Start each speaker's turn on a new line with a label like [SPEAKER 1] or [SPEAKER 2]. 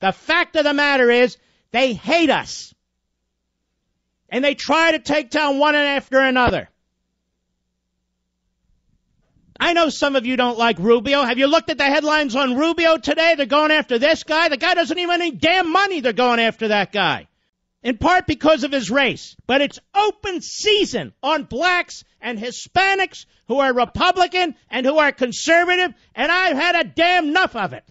[SPEAKER 1] The fact of the matter is, they hate us. And they try to take down one after another. I know some of you don't like Rubio. Have you looked at the headlines on Rubio today? They're going after this guy. The guy doesn't even have damn money. They're going after that guy. In part because of his race. But it's open season on blacks and Hispanics who are Republican and who are conservative, and I've had a damn enough of it.